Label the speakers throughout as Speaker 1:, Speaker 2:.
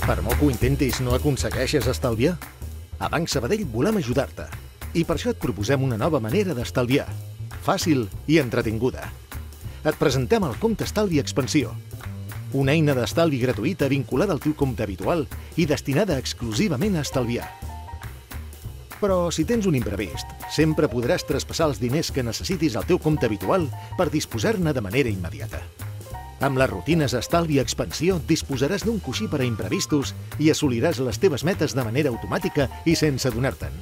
Speaker 1: Per molt que ho intentis, no aconsegueixes estalviar? A Banc Sabadell volem ajudar-te. I per això et proposem una nova manera d'estalviar. Fàcil i entretinguda. Et presentem el compte estalvi expansió. Una eina d'estalvi gratuïta vinculada al teu compte habitual i destinada exclusivament a estalviar. Però si tens un imprevist, sempre podràs traspassar els diners que necessitis al teu compte habitual per disposar-ne de manera immediata. Amb les rutines Estalvi Expansió disposaràs d'un coixí per a imprevistos i assoliràs les teves metes de manera automàtica i sense adonar-te'n.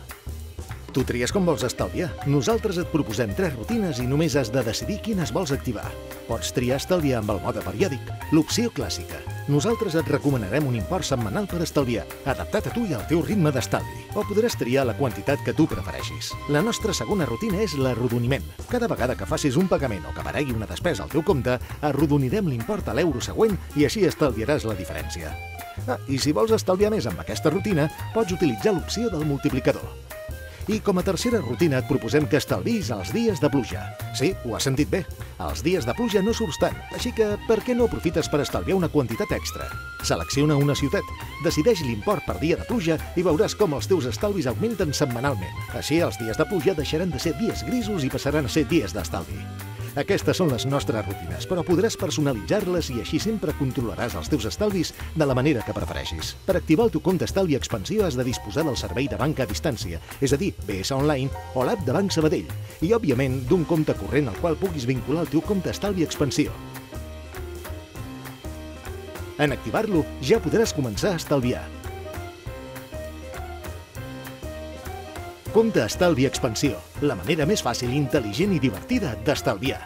Speaker 1: Tu tries com vols estalviar. Nosaltres et proposem tres rutines i només has de decidir quines vols activar. Pots triar estalviar amb el mode periòdic, l'opció clàssica. Nosaltres et recomanarem un import setmanal per estalviar, adaptat a tu i al teu ritme d'estalvi. O podràs triar la quantitat que tu prefereixis. La nostra segona rutina és l'arrodoniment. Cada vegada que facis un pagament o que aparegui una despesa al teu compte, arrodonirem l'import a l'euro següent i així estalviaràs la diferència. Ah, I si vols estalviar més amb aquesta rutina, pots utilitzar l'opció del multiplicador. I com a tercera rutina et proposem que estalvis els dies de pluja. Sí, ho has sentit bé. Els dies de pluja no surts tant, així que per què no aprofites per estalviar una quantitat extra? Selecciona una ciutat, decideix l'import per dia de pluja i veuràs com els teus estalvis augmenten setmanalment. Així, els dies de pluja deixaran de ser dies grisos i passaran a ser dies d'estalvi. Aquestes són les nostres rutines, però podràs personalitzar-les i així sempre controlaràs els teus estalvis de la manera que prefereixis. Per activar el teu compte estalvi expansió has de disposar del servei de banca a distància, és a dir, BS Online o l'app de Banc Sabadell, i, òbviament, d'un compte corrent al qual puguis vincular el teu compte estalvi expansió. En activar-lo, ja podràs començar a estalviar. Compte Estalvi Expansió, la manera més fàcil, intel·ligent i divertida d'estalviar.